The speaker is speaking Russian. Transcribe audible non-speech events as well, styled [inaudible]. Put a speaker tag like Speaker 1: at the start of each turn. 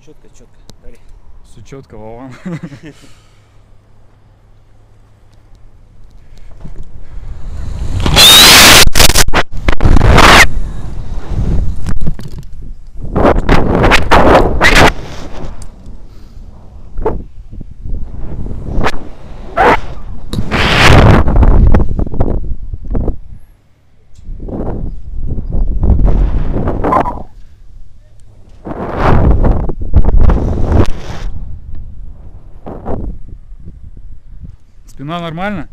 Speaker 1: Все четко, четко. Говори.
Speaker 2: Все четко, Вован. [laughs] Спина нормально?